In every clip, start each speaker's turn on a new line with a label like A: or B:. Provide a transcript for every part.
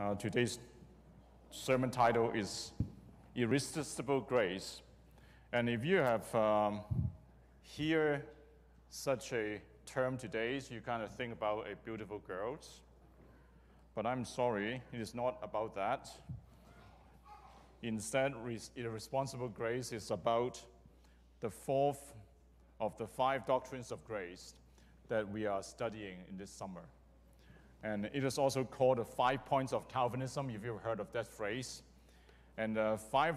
A: Uh, today's sermon title is Irresistible Grace. And if you have um, hear such a term today, you kind of think about a beautiful girl. But I'm sorry, it is not about that. Instead, irresistible grace is about the fourth of the five doctrines of grace that we are studying in this summer. And it is also called the five points of Calvinism, if you've heard of that phrase. And the five,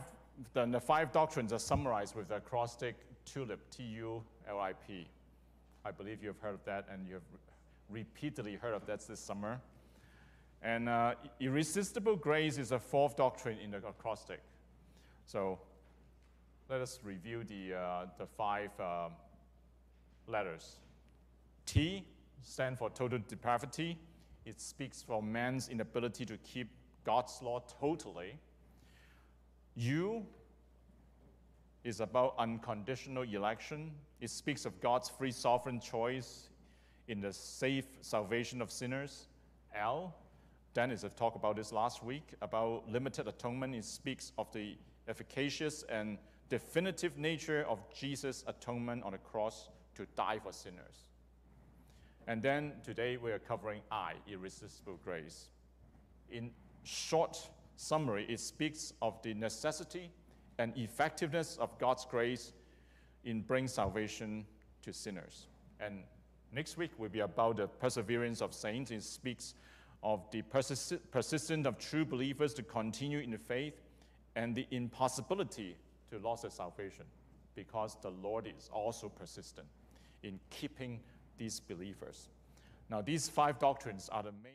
A: the, the five doctrines are summarized with the acrostic TULIP, T U L I P. I believe you have heard of that, and you have repeatedly heard of that this summer. And uh, irresistible grace is a fourth doctrine in the acrostic. So let us review the, uh, the five uh, letters. T stand for total depravity. It speaks for man's inability to keep God's law totally. U is about unconditional election. It speaks of God's free sovereign choice in the safe salvation of sinners. L, Dennis have talked about this last week about limited atonement. It speaks of the efficacious and definitive nature of Jesus' atonement on the cross to die for sinners. And then today we are covering I, irresistible grace. In short summary, it speaks of the necessity and effectiveness of God's grace in bringing salvation to sinners. And next week will be about the perseverance of saints. It speaks of the persist- persistence of true believers to continue in the faith and the impossibility to lose their salvation because the Lord is also persistent in keeping these believers. Now, these five doctrines are the main